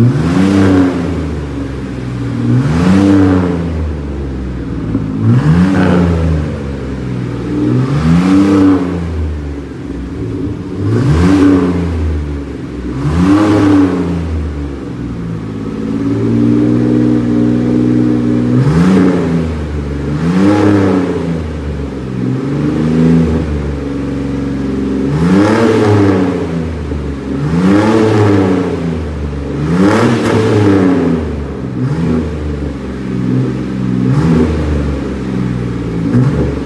Mm-hmm. Mm-hmm.